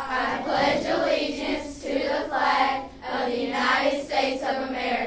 I pledge allegiance to the flag of the United States of America